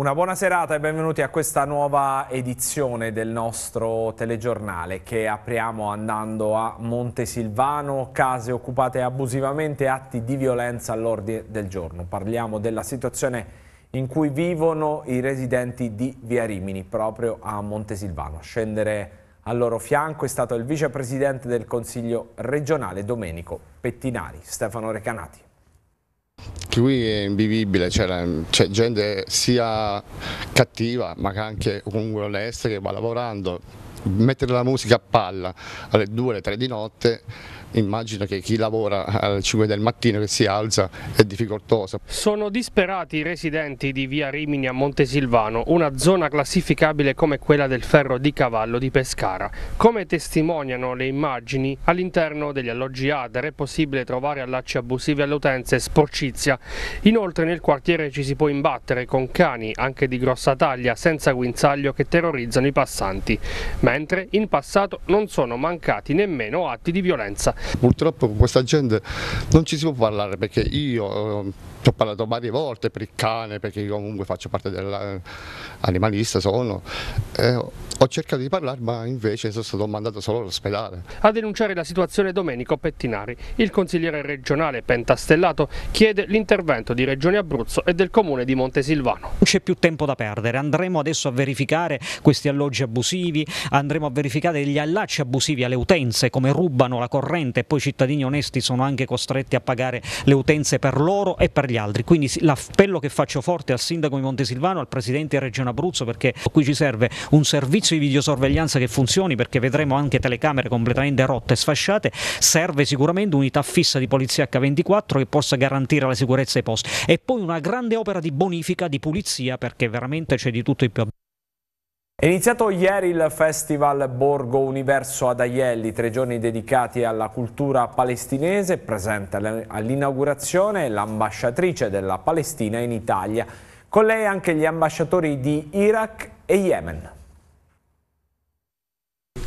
Una buona serata e benvenuti a questa nuova edizione del nostro telegiornale che apriamo andando a Montesilvano, case occupate abusivamente, atti di violenza all'ordine del giorno. Parliamo della situazione in cui vivono i residenti di Via Rimini, proprio a Montesilvano. Scendere al loro fianco è stato il vicepresidente del Consiglio regionale Domenico Pettinari, Stefano Recanati qui è invivibile, c'è gente sia cattiva ma anche comunque onesta che va lavorando, mettere la musica a palla alle 2, alle 3 di notte immagino che chi lavora alle 5 del mattino che si alza è difficoltoso. Sono disperati i residenti di via Rimini a Montesilvano, una zona classificabile come quella del ferro di cavallo di Pescara. Come testimoniano le immagini, all'interno degli alloggi ADER è possibile trovare allacci abusivi alle utenze e sporcizia. Inoltre nel quartiere ci si può imbattere con cani, anche di grossa taglia, senza guinzaglio che terrorizzano i passanti, mentre in passato non sono mancati nemmeno atti di violenza. Purtroppo con questa gente non ci si può parlare perché io eh, ci ho parlato varie volte per il cane, perché io comunque faccio parte dell'animalista, sono. Eh, ho cercato di parlare ma invece sono stato mandato solo all'ospedale. A denunciare la situazione Domenico Pettinari. Il consigliere regionale Pentastellato chiede l'intervento di Regione Abruzzo e del comune di Montesilvano. Non c'è più tempo da perdere, andremo adesso a verificare questi alloggi abusivi, andremo a verificare gli allacci abusivi alle utenze, come rubano la corrente e poi i cittadini onesti sono anche costretti a pagare le utenze per loro e per gli altri. Quindi l'appello che faccio forte al sindaco di Montesilvano, al presidente di Regione Abruzzo, perché qui ci serve un servizio servizio di videosorveglianza che funzioni perché vedremo anche telecamere completamente rotte e sfasciate, serve sicuramente unità fissa di polizia H24 che possa garantire la sicurezza ai posti e poi una grande opera di bonifica, di pulizia perché veramente c'è di tutto e più. È iniziato ieri il Festival Borgo Universo ad Aielli, tre giorni dedicati alla cultura palestinese, presente all'inaugurazione l'ambasciatrice della Palestina in Italia, con lei anche gli ambasciatori di Iraq e Yemen.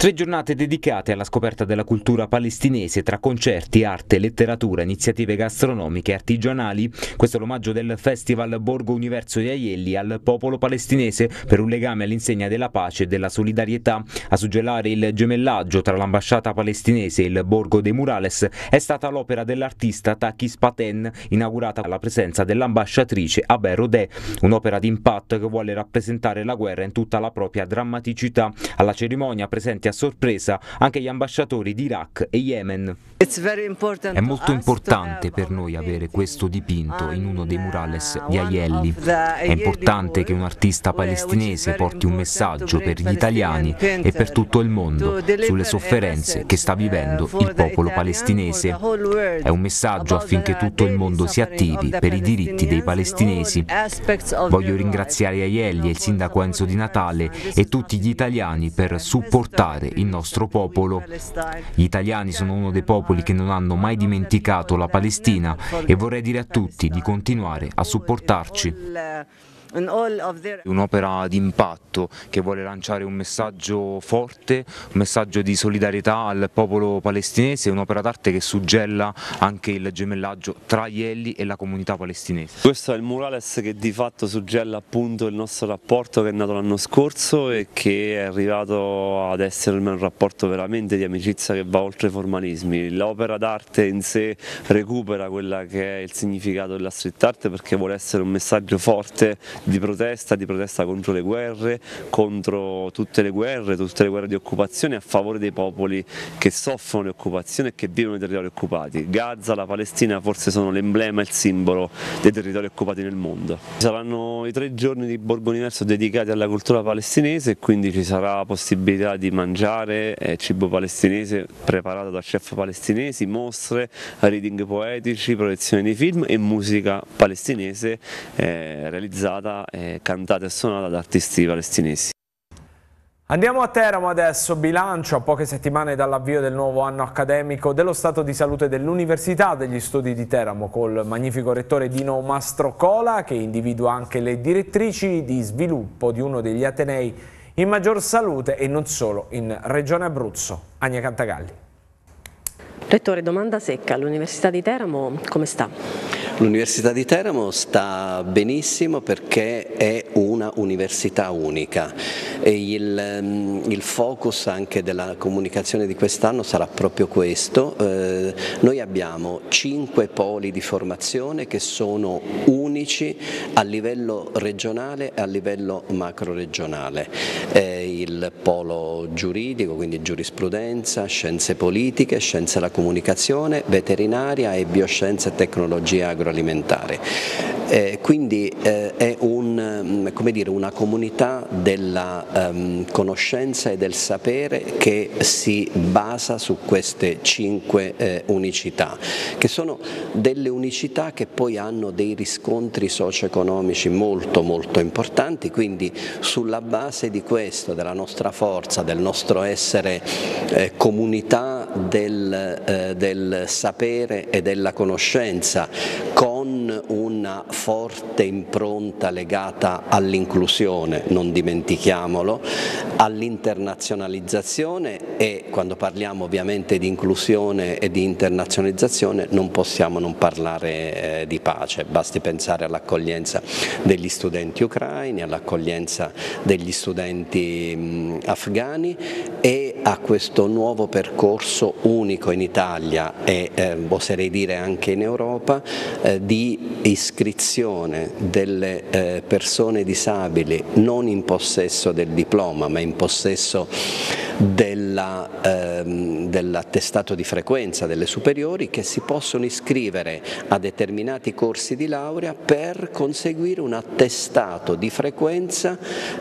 Tre giornate dedicate alla scoperta della cultura palestinese tra concerti, arte, letteratura, iniziative gastronomiche e artigianali. Questo è l'omaggio del Festival Borgo Universo di Aielli al popolo palestinese per un legame all'insegna della pace e della solidarietà. A suggellare il gemellaggio tra l'ambasciata palestinese e il Borgo dei Murales è stata l'opera dell'artista Takis Paten, inaugurata alla presenza dell'ambasciatrice Aber Rodè, un'opera d'impatto che vuole rappresentare la guerra in tutta la propria drammaticità. Alla cerimonia presenti a sorpresa anche gli ambasciatori di Iraq e Yemen. È molto importante per noi avere questo dipinto in uno dei murales di Aielli. È importante che un artista palestinese porti un messaggio per gli italiani e per tutto il mondo sulle sofferenze che sta vivendo il popolo palestinese. È un messaggio affinché tutto il mondo si attivi per i diritti dei palestinesi. Voglio ringraziare Aielli e il sindaco Enzo Di Natale e tutti gli italiani per supportare il nostro popolo. Gli italiani sono uno dei popoli che non hanno mai dimenticato la Palestina e vorrei dire a tutti di continuare a supportarci. Un'opera di impatto che vuole lanciare un messaggio forte, un messaggio di solidarietà al popolo palestinese, un'opera d'arte che suggella anche il gemellaggio tra Ielli e la comunità palestinese. Questo è il murales che di fatto suggella appunto il nostro rapporto che è nato l'anno scorso e che è arrivato ad essere un rapporto veramente di amicizia che va oltre i formalismi. L'opera d'arte in sé recupera quella che è il significato della street art perché vuole essere un messaggio forte di protesta, di protesta contro le guerre, contro tutte le guerre, tutte le guerre di occupazione a favore dei popoli che soffrono le occupazioni e che vivono nei territori occupati. Gaza, la Palestina forse sono l'emblema e il simbolo dei territori occupati nel mondo. Saranno i tre giorni di Borgo Universo dedicati alla cultura palestinese e quindi ci sarà possibilità di mangiare eh, cibo palestinese preparato da chef palestinesi, mostre, reading poetici, proiezioni di film e musica palestinese eh, realizzata eh, cantata e suonata da artisti palestinesi. Andiamo a Teramo adesso, bilancio a poche settimane dall'avvio del nuovo anno accademico dello stato di salute dell'Università degli Studi di Teramo col magnifico rettore Dino Mastrocola che individua anche le direttrici di sviluppo di uno degli Atenei in maggior salute e non solo in Regione Abruzzo. Ania Cantagalli. Rettore, domanda secca, l'Università di Teramo come sta? L'Università di Teramo sta benissimo perché è una università unica e il, mm, il focus anche della comunicazione di quest'anno sarà proprio questo. Eh, noi abbiamo cinque poli di formazione che sono unici a livello regionale e a livello macro regionale. Eh, il polo giuridico, quindi giurisprudenza, scienze politiche, scienze della comunicazione, veterinaria e bioscienze e tecnologie agroalimentari agroalimentare. Eh, quindi eh, è un, mm, dire, una comunità della um, conoscenza e del sapere che si basa su queste cinque eh, unicità, che sono delle unicità che poi hanno dei riscontri socio-economici molto molto importanti, quindi sulla base di questo, della nostra forza, del nostro essere eh, comunità del, eh, del sapere e della conoscenza, con una forte impronta legata all'inclusione, non dimentichiamolo, all'internazionalizzazione e quando parliamo ovviamente di inclusione e di internazionalizzazione non possiamo non parlare eh, di pace, basti pensare all'accoglienza degli studenti ucraini, all'accoglienza degli studenti mh, afghani e a questo nuovo percorso unico in Italia e eh, oserei dire anche in Europa eh, di iscrizione delle eh, persone disabili non in possesso del diploma ma in possesso ehm, dell'attestato di frequenza delle superiori che si possono iscrivere a determinati corsi di laurea per conseguire un attestato di frequenza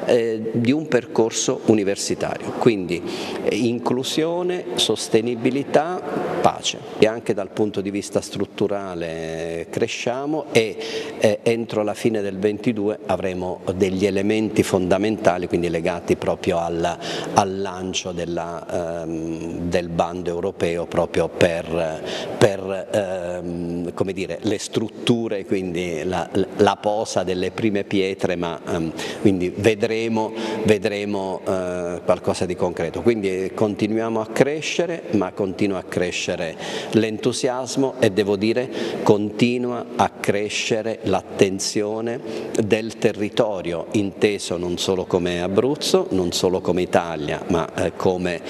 eh, di un percorso universitario. Quindi eh, inclusione, sostenibilità, pace e anche dal punto di vista strutturale cresciamo e eh, entro la fine del 22 avremo degli elementi fondamentali quindi legati proprio al, al lancio della, ehm, del bando europeo proprio per, per ehm, dire, le strutture, quindi la, la, posa delle prime pietre, ma ehm, quindi vedremo, vedremo eh, qualcosa di concreto. Quindi continuiamo a crescere, ma continua a crescere l'entusiasmo e devo dire continua a crescere l'attenzione del territorio, inteso non solo come Abruzzo, non solo come Italia, ma eh, come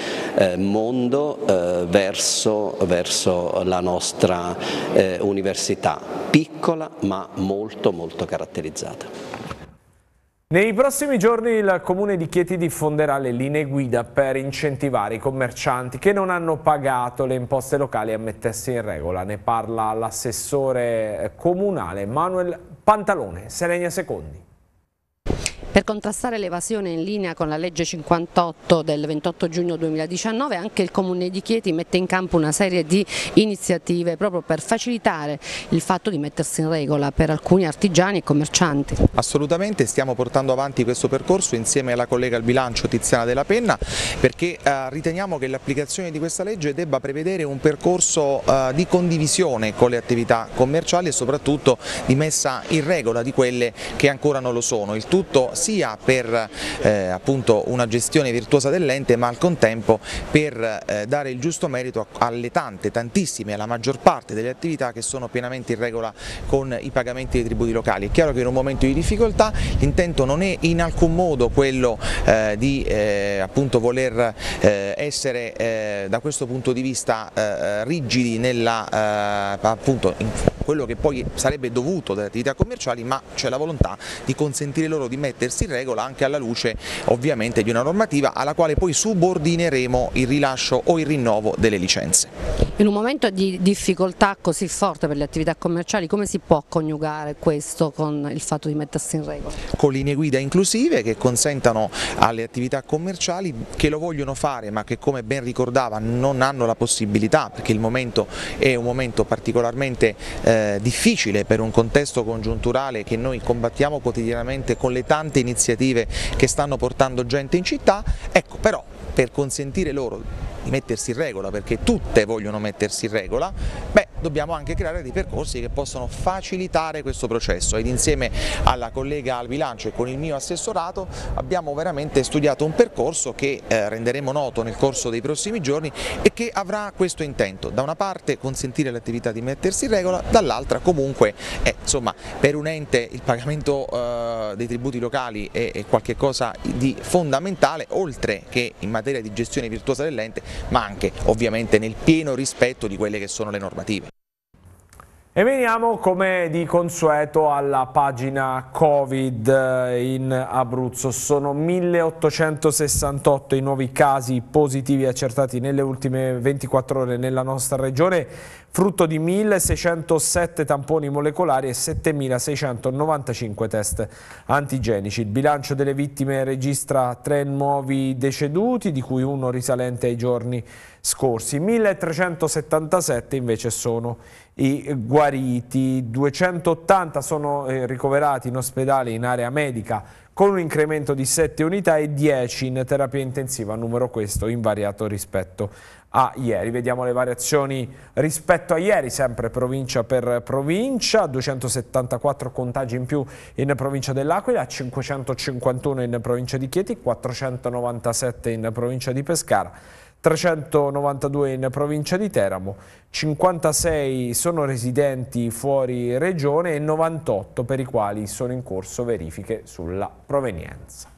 mondo eh, verso, verso, la nostra eh, università, piccola ma molto molto caratterizzata. Nei prossimi giorni il Comune di Chieti diffonderà le linee guida per incentivare i commercianti che non hanno pagato le imposte locali a mettersi in regola. Ne parla l'assessore comunale Manuel Pantalone, Serenia Secondi. Per contrastare l'evasione in linea con la legge 58 del 28 giugno 2019 anche il Comune di Chieti mette in campo una serie di iniziative proprio per facilitare il fatto di mettersi in regola per alcuni artigiani e commercianti. Assolutamente stiamo portando avanti questo percorso insieme alla collega al bilancio Tiziana Della Penna perché eh, riteniamo che l'applicazione di questa legge debba prevedere un percorso eh, di condivisione con le attività commerciali e soprattutto di messa in regola di quelle che ancora non lo sono. Il tutto sia per eh, una gestione virtuosa dell'ente ma al contempo per eh, dare il giusto merito alle tante, tantissime, alla maggior parte delle attività che sono pienamente in regola con i pagamenti dei tributi locali. È chiaro che in un momento di difficoltà l'intento non è in alcun modo quello eh, di eh, voler eh, essere eh, da questo punto di vista rigidi nella appunto quello che poi sarebbe dovuto dalle attività commerciali ma c'è la volontà di consentire loro di mettersi in regola anche alla luce ovviamente di una normativa alla quale poi subordineremo il rilascio o il rinnovo delle licenze. In un momento di difficoltà così forte per le attività commerciali come si può coniugare questo con il fatto di mettersi in regola? Con linee guida inclusive che consentano alle attività commerciali che lo vogliono fare ma che come ben ricordava non hanno la possibilità perché il momento è un momento particolarmente eh, eh, difficile per un contesto congiunturale che noi combattiamo quotidianamente con le tante iniziative che stanno portando gente in città, ecco però per consentire loro di mettersi in regola, perché tutte vogliono mettersi in regola, beh, dobbiamo anche creare dei percorsi che possono facilitare questo processo. Ed insieme alla collega al bilancio e con il mio assessorato abbiamo veramente studiato un percorso che eh, renderemo noto nel corso dei prossimi giorni e che avrà questo intento, da una parte consentire l'attività di mettersi in regola, dall'altra comunque eh, insomma, per un ente il pagamento eh, dei tributi locali è, è qualcosa di fondamentale oltre che in materia di gestione virtuosa dell'ente ma anche ovviamente nel pieno rispetto di quelle che sono le normative. E veniamo come di consueto alla pagina Covid eh, in Abruzzo. Sono 1868 i nuovi casi positivi accertati nelle ultime 24 ore nella nostra regione, frutto di 1607 tamponi molecolari e 7695 test antigenici. Il bilancio delle vittime registra tre nuovi deceduti, di cui uno risalente ai giorni scorsi. 1377 invece sono i guariti, 280 sono eh, ricoverati in ospedale in area medica con un incremento di 7 unità e 10 in terapia intensiva, numero questo invariato rispetto a ieri. Vediamo le variazioni rispetto a ieri, sempre provincia per provincia, 274 contagi in più in provincia dell'Aquila, 551 in provincia di Chieti, 497 in provincia di Pescara, 392 in provincia di Teramo, 56 sono residenti fuori regione e 98 per i quali sono in corso verifiche sulla provenienza.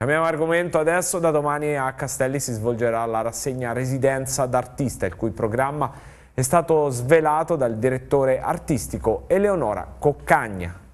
Cambiamo argomento adesso, da domani a Castelli si svolgerà la rassegna Residenza d'Artista, il cui programma è stato svelato dal direttore artistico Eleonora Coccagna.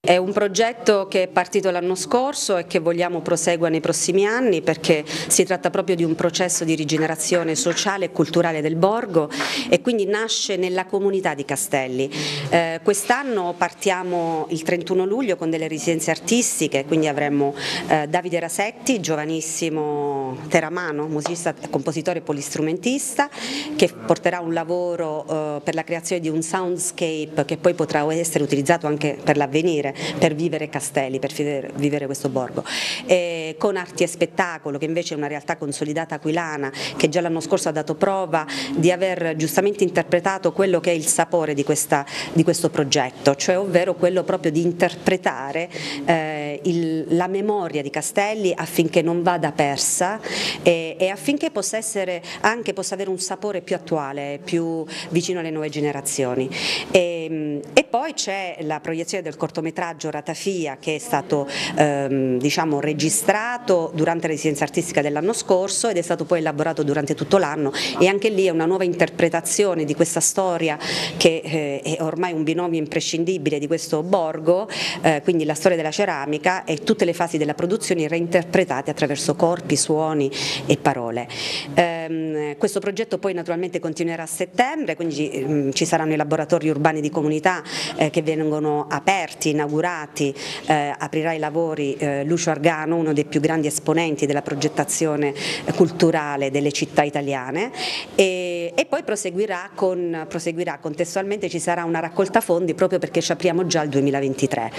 È un progetto che è partito l'anno scorso e che vogliamo prosegua nei prossimi anni perché si tratta proprio di un processo di rigenerazione sociale e culturale del borgo e quindi nasce nella comunità di Castelli. Eh, Quest'anno partiamo il 31 luglio con delle residenze artistiche, quindi avremo eh, Davide Rasetti, giovanissimo teramano, musicista, compositore e polistrumentista, che porterà un lavoro eh, per la creazione di un soundscape che poi potrà essere utilizzato anche per l'avvenire per vivere Castelli, per vivere questo borgo. E con Arti e Spettacolo, che invece è una realtà consolidata aquilana, che già l'anno scorso ha dato prova di aver giustamente interpretato quello che è il sapore di, questa, di questo progetto, cioè ovvero quello proprio di interpretare eh, il, la memoria di Castelli affinché non vada persa e, e affinché possa, essere, anche, possa avere un sapore più attuale, più vicino alle nuove generazioni. E, e poi c'è la proiezione del cortometraggio Ratafia che è stato ehm, diciamo, registrato durante la residenza artistica dell'anno scorso ed è stato poi elaborato durante tutto l'anno e anche lì è una nuova interpretazione di questa storia che eh, è ormai un binomio imprescindibile di questo borgo, eh, quindi la storia della ceramica e tutte le fasi della produzione reinterpretate attraverso corpi, suoni e parole. Eh, questo progetto poi naturalmente continuerà a settembre, quindi ehm, ci saranno i laboratori urbani di comunità eh, che vengono aperti, inaugurati, eh, aprirà i lavori eh, Lucio Argano, uno dei più grandi esponenti della progettazione culturale delle città italiane e, e poi proseguirà, con, proseguirà contestualmente, ci sarà una raccolta fondi proprio perché ci apriamo già il 2023.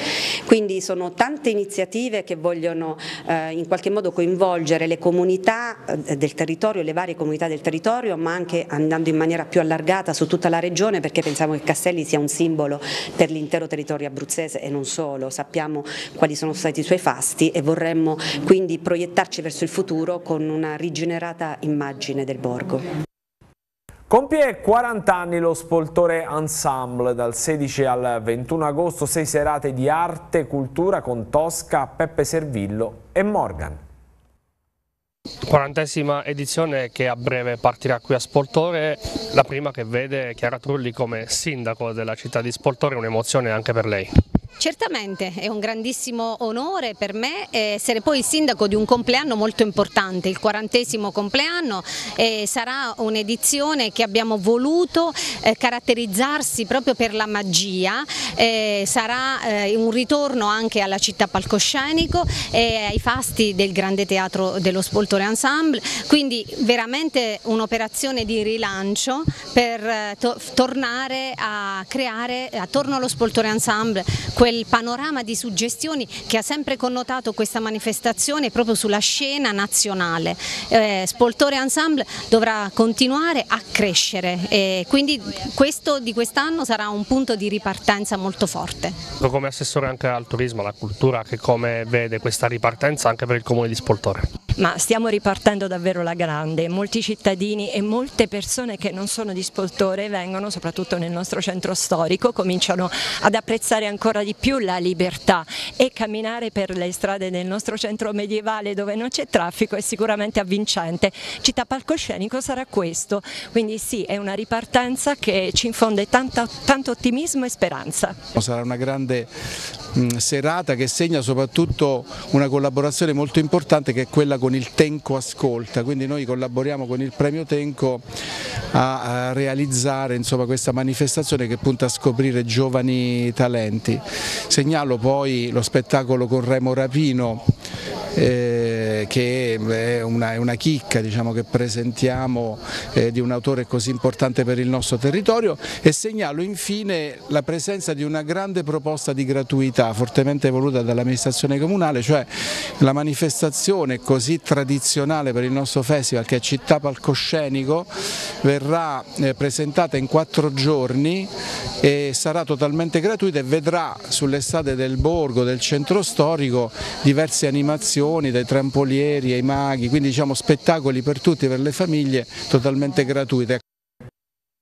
Quindi sono tante iniziative che vogliono eh, in qualche modo coinvolgere le comunità eh, del territorio, le varie comunità del territorio, ma anche andando in maniera più allargata su tutta la regione perché pensiamo che Castelli sia un simbolo per l'intero territorio abruzzese e non solo, sappiamo quali sono stati i suoi fasti e vorremmo quindi proiettarci verso il futuro con una rigenerata immagine del borgo. Compie 40 anni lo Spoltore Ensemble, dal 16 al 21 agosto, sei serate di arte e cultura con Tosca, Peppe Servillo e Morgan. Quarantesima edizione che a breve partirà qui a Spoltore, la prima che vede Chiara Trulli come sindaco della città di Spoltore, un'emozione anche per lei. Certamente, è un grandissimo onore per me essere poi il sindaco di un compleanno molto importante, il quarantesimo compleanno, e sarà un'edizione che abbiamo voluto eh, caratterizzarsi proprio per la magia, eh, sarà eh, un ritorno anche alla città palcoscenico e ai fasti del grande teatro dello Spoltore Ensemble, quindi veramente un'operazione di rilancio per to tornare a creare attorno allo Spoltore Ensemble quel panorama di suggestioni che ha sempre connotato questa manifestazione proprio sulla scena nazionale. Eh, Spoltore Ensemble dovrà continuare a crescere e quindi questo di quest'anno sarà un punto di ripartenza molto forte. Come assessore anche al turismo, alla cultura, che come vede questa ripartenza anche per il comune di Spoltore? Ma stiamo ripartendo davvero la grande, molti cittadini e molte persone che non sono di Spoltore vengono soprattutto nel nostro centro storico, cominciano ad apprezzare ancora di più la libertà e camminare per le strade del nostro centro medievale dove non c'è traffico è sicuramente avvincente. Città palcoscenico sarà questo, quindi sì è una ripartenza che ci infonde tanto, tanto ottimismo e speranza. Sarà una grande serata che segna soprattutto una collaborazione molto importante che è quella con il Tenco Ascolta, quindi noi collaboriamo con il premio Tenco a, a realizzare insomma, questa manifestazione che punta a scoprire giovani talenti. Segnalo poi lo spettacolo con Remo Rapino eh, che è una, è una chicca diciamo, che presentiamo eh, di un autore così importante per il nostro territorio. E segnalo infine la presenza di una grande proposta di gratuità fortemente voluta dall'amministrazione comunale, cioè la manifestazione così tradizionale per il nostro festival che è Città Palcoscenico verrà eh, presentata in quattro giorni e sarà totalmente gratuita e vedrà sulle strade del borgo, del centro storico diverse animazioni dai trampolieri ai maghi, quindi diciamo spettacoli per tutti, per le famiglie totalmente gratuite.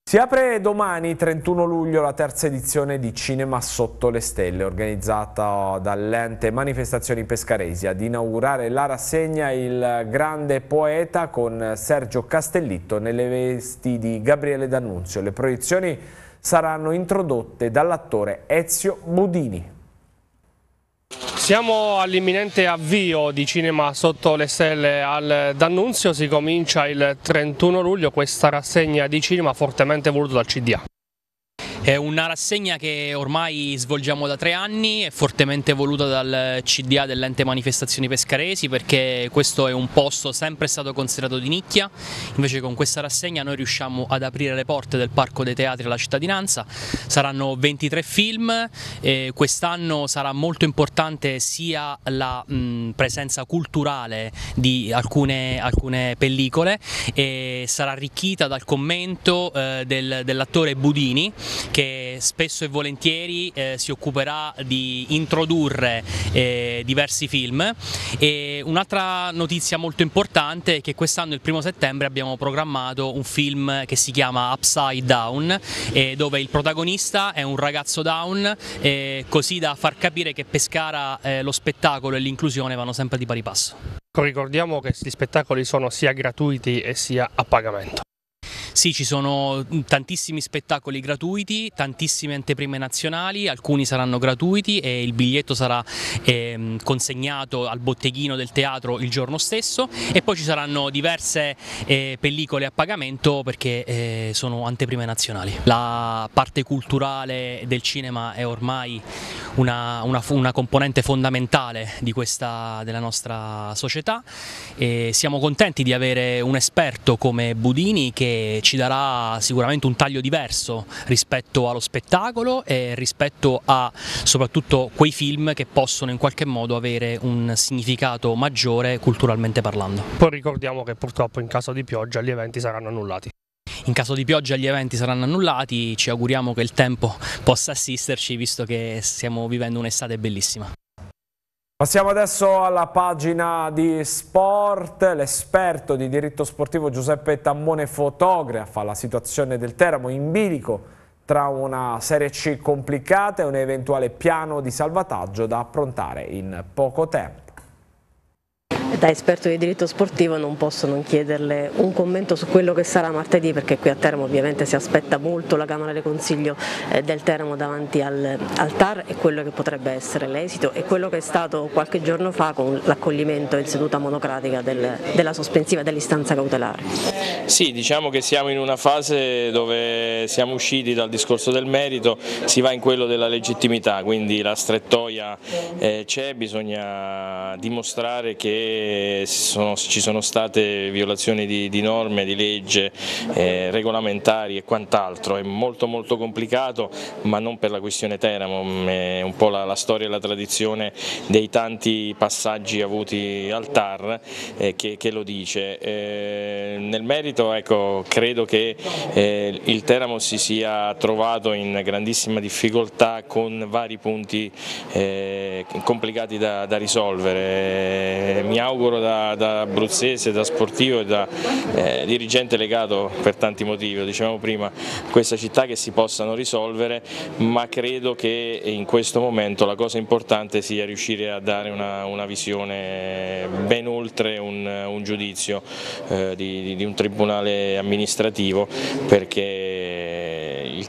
Si apre domani 31 luglio la terza edizione di Cinema Sotto le Stelle organizzata dall'ente Manifestazioni Pescaresi. Ad inaugurare la rassegna il grande poeta con Sergio Castellitto nelle vesti di Gabriele D'Annunzio. Le proiezioni saranno introdotte dall'attore Ezio Budini. Siamo all'imminente avvio di Cinema Sotto le Stelle al D'Annunzio, si comincia il 31 luglio questa rassegna di cinema fortemente voluta dal CDA. È una rassegna che ormai svolgiamo da tre anni, è fortemente voluta dal CDA dell'ente manifestazioni pescaresi perché questo è un posto sempre stato considerato di nicchia, invece con questa rassegna noi riusciamo ad aprire le porte del Parco dei Teatri alla cittadinanza, saranno 23 film, quest'anno sarà molto importante sia la mh, presenza culturale di alcune, alcune pellicole e sarà arricchita dal commento eh, del, dell'attore Budini che spesso e volentieri eh, si occuperà di introdurre eh, diversi film e un'altra notizia molto importante è che quest'anno il primo settembre abbiamo programmato un film che si chiama Upside Down eh, dove il protagonista è un ragazzo down così da far capire che Pescara eh, lo spettacolo e l'inclusione vanno sempre di pari passo. Ricordiamo che questi spettacoli sono sia gratuiti e sia a pagamento. Sì, ci sono tantissimi spettacoli gratuiti, tantissime anteprime nazionali, alcuni saranno gratuiti e il biglietto sarà eh, consegnato al botteghino del teatro il giorno stesso e poi ci saranno diverse eh, pellicole a pagamento perché eh, sono anteprime nazionali. La parte culturale del cinema è ormai una, una, una componente fondamentale questa, della nostra società e siamo contenti di avere un esperto come Budini che ci darà sicuramente un taglio diverso rispetto allo spettacolo e rispetto a soprattutto quei film che possono in qualche modo avere un significato maggiore culturalmente parlando. Poi ricordiamo che purtroppo in caso di pioggia gli eventi saranno annullati. In caso di pioggia gli eventi saranno annullati, ci auguriamo che il tempo possa assisterci visto che stiamo vivendo un'estate bellissima. Passiamo adesso alla pagina di sport, l'esperto di diritto sportivo Giuseppe Tammone fotografa la situazione del Teramo in bilico tra una Serie C complicata e un eventuale piano di salvataggio da approntare in poco tempo da esperto di diritto sportivo non posso non chiederle un commento su quello che sarà martedì perché qui a Teramo ovviamente si aspetta molto la Camera del Consiglio eh, del Teramo davanti al, al TAR e quello che potrebbe essere l'esito e quello che è stato qualche giorno fa con l'accoglimento in seduta monocratica del, della sospensiva dell'istanza cautelare. Sì, diciamo che siamo in una fase dove siamo usciti dal discorso del merito, si va in quello della legittimità, quindi la strettoia eh, c'è, bisogna dimostrare che che sono, ci sono state violazioni di, di norme, di legge, eh, regolamentari e quant'altro, è molto molto complicato ma non per la questione Teramo, è un po' la, la storia e la tradizione dei tanti passaggi avuti al TAR eh, che, che, lo dice. Eh, nel merito ecco, credo che eh, il Teramo si sia trovato in grandissima difficoltà con vari punti eh, complicati da, da risolvere. Mi auguro da, da abruzzese, da sportivo e da eh, dirigente legato per tanti motivi, lo dicevamo prima, questa città che si possano risolvere, ma credo che in questo momento la cosa importante sia riuscire a dare una, una visione ben oltre un, un giudizio eh, di, di un tribunale amministrativo perché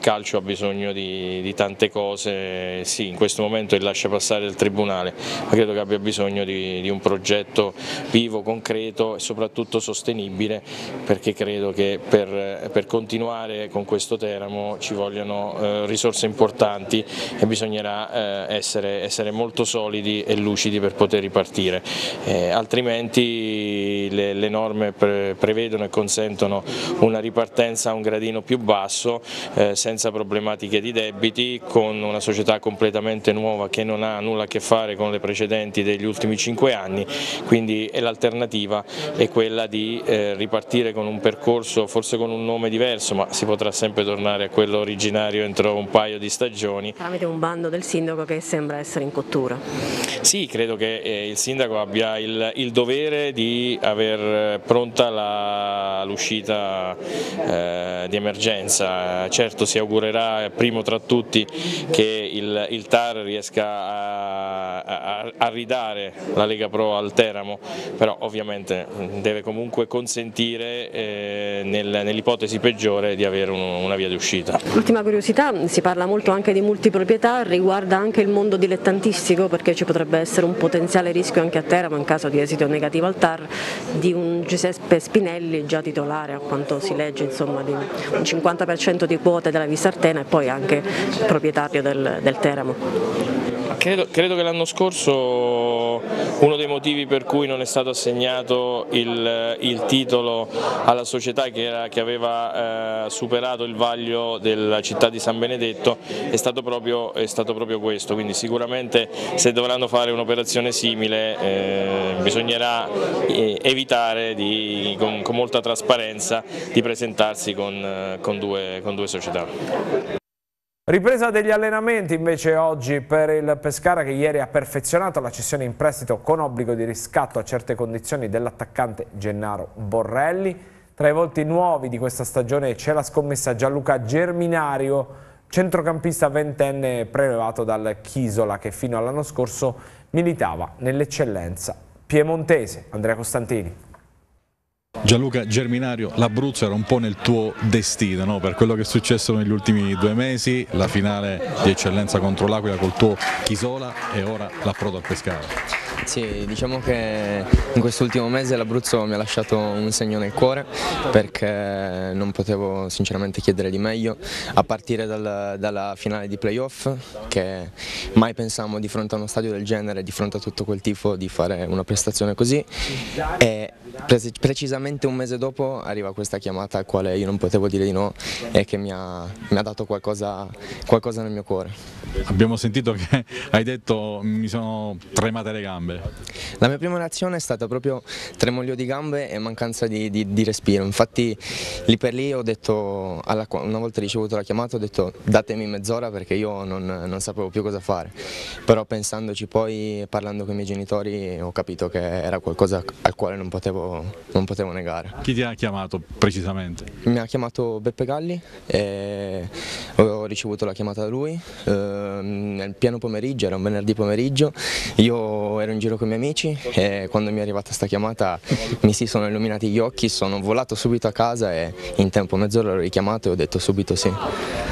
calcio ha bisogno di, di, tante cose, sì in questo momento il lascia passare del Tribunale, ma credo che abbia bisogno di, di un progetto vivo, concreto e soprattutto sostenibile perché credo che per, per continuare con questo Teramo ci vogliano eh, risorse importanti e bisognerà eh, essere, essere, molto solidi e lucidi per poter ripartire, eh, altrimenti le, le norme pre, prevedono e consentono una ripartenza a un gradino più basso eh, senza problematiche di debiti, con una società completamente nuova che non ha nulla a che fare con le precedenti degli ultimi cinque anni, quindi l'alternativa è quella di eh, ripartire con un percorso, forse con un nome diverso, ma si potrà sempre tornare a quello originario entro un paio di stagioni. Tramite un bando del sindaco che sembra essere in cottura. Sì, credo che eh, il sindaco abbia il, il dovere di aver pronta l'uscita eh, di emergenza, certo si augurerà primo tra tutti che il, il TAR riesca a, a, a, ridare la Lega Pro al Teramo, però ovviamente deve comunque consentire eh, nel, nell'ipotesi peggiore di avere un, una via di uscita. L'ultima curiosità, si parla molto anche di multiproprietà, riguarda anche il mondo dilettantistico perché ci potrebbe essere un potenziale rischio anche a Teramo in caso di esito negativo al TAR di un Giuseppe Spinelli già titolare a quanto si legge insomma, di un 50% di quote della Visartena e poi anche proprietario del, del Teramo. Credo, credo che l'anno scorso uno dei motivi per cui non è stato assegnato il, il titolo alla società che, era, che aveva eh, superato il vaglio della città di San Benedetto è stato proprio, è stato proprio questo, quindi sicuramente se dovranno fare un'operazione simile eh, bisognerà eh, evitare di, con, con, molta trasparenza di presentarsi con, eh, con, due, con due società. Ripresa degli allenamenti invece oggi per il Pescara che ieri ha perfezionato la cessione in prestito con obbligo di riscatto a certe condizioni dell'attaccante Gennaro Borrelli. Tra i volti nuovi di questa stagione c'è la scommessa Gianluca Germinario, centrocampista ventenne prelevato dal Chisola che fino all'anno scorso militava nell'eccellenza piemontese. Andrea Costantini. Gianluca Germinario, l'Abruzzo era un po' nel tuo destino no? per quello che è successo negli ultimi due mesi, la finale di eccellenza contro l'Aquila col tuo Chisola e ora l'approdo al Pescara. Sì, diciamo che in quest'ultimo mese l'Abruzzo mi ha lasciato un segno nel cuore perché non potevo sinceramente chiedere di meglio a partire dal, dalla finale di playoff che mai pensavamo di fronte a uno stadio del genere, di fronte a tutto quel tifo di fare una prestazione così e precisamente un mese dopo arriva questa chiamata al quale io non potevo dire di no e che mi ha, mi ha dato qualcosa, qualcosa nel mio cuore. Abbiamo sentito che hai detto mi sono tremate le gambe? La mia prima reazione è stata proprio tremolio di gambe e mancanza di, di, di respiro, infatti lì per lì ho detto, alla, una volta ricevuto la chiamata ho detto datemi mezz'ora perché io non, non, sapevo più cosa fare, però pensandoci poi parlando con i miei genitori ho capito che era qualcosa al quale non potevo, non potevo negare. Chi ti ha chiamato precisamente? Mi ha chiamato Beppe Galli e ho ricevuto la chiamata da lui eh, nel pieno pomeriggio, era un venerdì pomeriggio, io ero in in giro con i miei amici e quando mi è arrivata questa chiamata mi si sono illuminati gli occhi, sono volato subito a casa e in tempo mezz'ora l'ho richiamato e ho detto subito sì.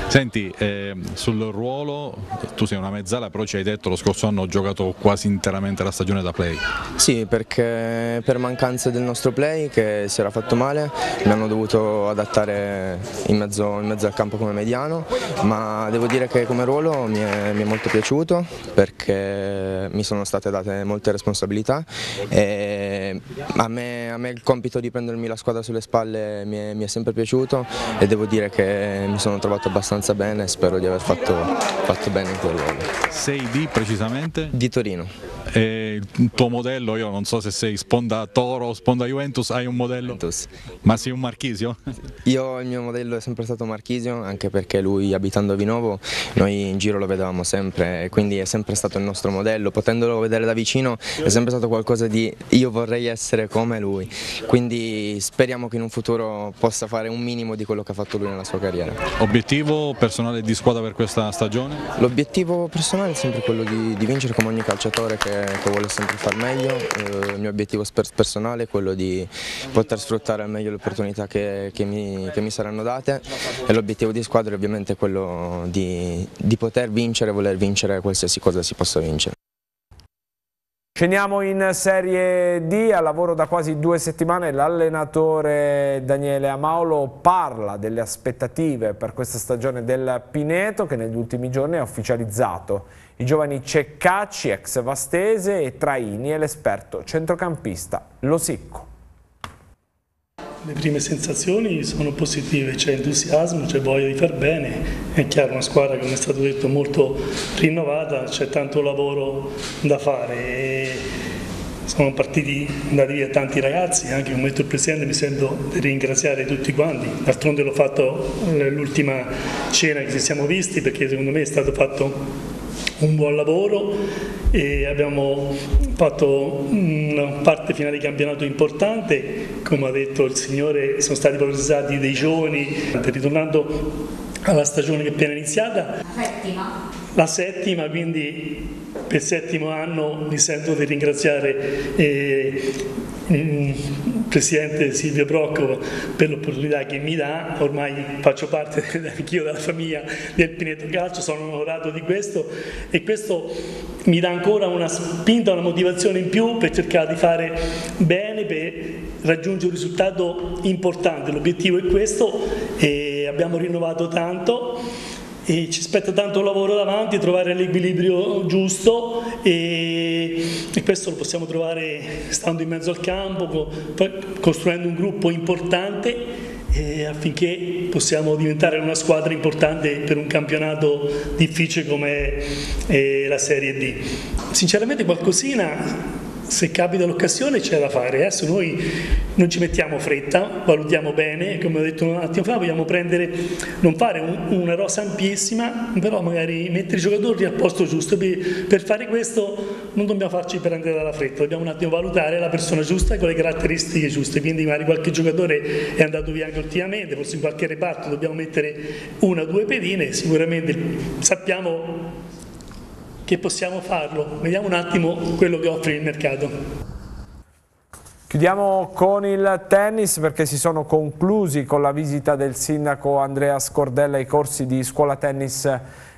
Senti, eh, sul ruolo tu sei una mezzala però ci hai detto lo scorso anno ho giocato quasi interamente la stagione da play. Sì, perché per mancanza del nostro play che si era fatto male, mi hanno dovuto adattare in mezzo, in mezzo al campo come mediano, ma devo dire che come ruolo mi è, mi è molto piaciuto perché mi sono state date molte responsabilità e a me, a me il compito di prendermi la squadra sulle spalle mi è, mi è sempre piaciuto e devo dire che mi sono trovato abbastanza bene e spero di aver fatto, fatto bene in quel ruolo. Sei di precisamente? Di Torino. E il tuo modello, io non so se sei sponda Toro o sponda Juventus, hai un modello? Juventus. Ma sei un marchisio? Io il mio modello è sempre stato Marchisio, anche perché lui abitando a Vinovo noi in giro lo vedevamo sempre, quindi è sempre stato il nostro modello, potendolo vedere da vicino è sempre stato qualcosa di io vorrei essere come lui, quindi speriamo che in un futuro possa fare un minimo di quello che ha fatto lui nella sua carriera. Obiettivo personale di squadra per questa stagione? L'obiettivo personale è sempre quello di, di vincere come ogni calciatore che, che vuole sempre far meglio, eh, il mio obiettivo personale è quello di poter sfruttare al meglio le opportunità che, che, mi, che mi, saranno date. E l'obiettivo di squadra è ovviamente quello di, di poter vincere, voler vincere qualsiasi cosa si possa vincere. Scendiamo in Serie D, a lavoro da quasi due settimane l'allenatore Daniele Amaulo parla delle aspettative per questa stagione del Pineto che negli ultimi giorni ha ufficializzato i giovani Ceccacci, ex Vastese e Traini e l'esperto centrocampista Losicco. Le prime sensazioni sono positive, c'è entusiasmo, c'è voglia di far bene, è chiaro una squadra come è stato detto molto rinnovata, c'è tanto lavoro da fare. Sono partiti, andati via tanti ragazzi, anche come ha detto il Presidente mi sento di ringraziare tutti quanti, d'altronde l'ho fatto l'ultima cena che ci siamo visti perché secondo me è stato fatto un buon lavoro e abbiamo fatto una parte finale di campionato importante, come ha detto il Signore sono stati valorizzati dei giovani, ritornando alla stagione che è appena iniziata. Settima. La settima, quindi per settimo anno mi sento di ringraziare eh, il Presidente Silvio Brocco per l'opportunità che mi dà, ormai faccio parte anch'io della famiglia del Pineto Calcio, sono onorato di questo e questo mi dà ancora una spinta, una motivazione in più per cercare di fare bene, per raggiungere un risultato importante, l'obiettivo è questo e abbiamo rinnovato tanto e ci aspetta tanto lavoro davanti, trovare l'equilibrio giusto e, e, questo lo possiamo trovare stando in mezzo al campo, costruendo un gruppo importante affinché possiamo diventare una squadra importante per un campionato difficile come la Serie D. Sinceramente qualcosina se capita l'occasione c'è da fare, adesso noi non ci mettiamo fretta, valutiamo bene, come ho detto un attimo fa, vogliamo prendere, non fare un, una rosa amplissima, però magari mettere i giocatori al posto giusto, per, per fare questo non dobbiamo farci prendere dalla fretta, dobbiamo un attimo valutare la persona giusta con le caratteristiche giuste, quindi magari qualche giocatore è andato via anche ultimamente, forse in qualche reparto dobbiamo mettere una o due pedine, sicuramente sappiamo che possiamo farlo. Vediamo un attimo quello che offre il mercato. Chiudiamo con il tennis perché si sono conclusi con la visita del sindaco Andrea Scordella i corsi di scuola tennis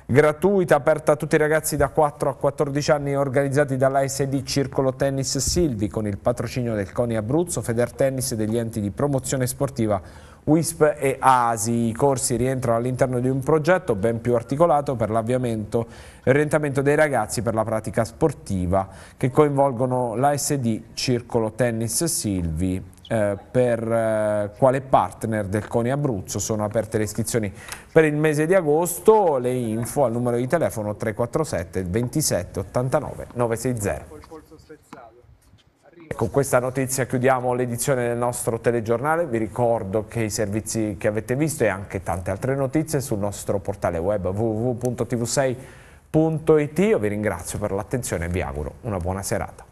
gratuita aperta a tutti i ragazzi da 4 a 14 anni organizzati dalla SD Circolo Tennis Silvi con il patrocinio del CONI Abruzzo, Federtennis e degli enti di promozione sportiva WISP e ASI. I corsi rientrano all'interno di un progetto ben più articolato per l'avviamento e orientamento dei ragazzi per la pratica sportiva che coinvolgono l'ASD Circolo Tennis Silvi eh, per eh, quale partner del CONI Abruzzo sono aperte le iscrizioni per il mese di agosto, le info al numero di telefono 347 27 89 960. Con questa notizia chiudiamo l'edizione del nostro telegiornale, vi ricordo che i servizi che avete visto e anche tante altre notizie sul nostro portale web www.tv6.it, io vi ringrazio per l'attenzione e vi auguro una buona serata.